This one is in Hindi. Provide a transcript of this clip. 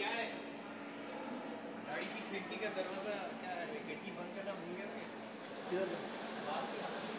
क्या है? गाड़ी की खिड़की का दरवाज़ा क्या है? खिड़की बंद करना भूल गया किधर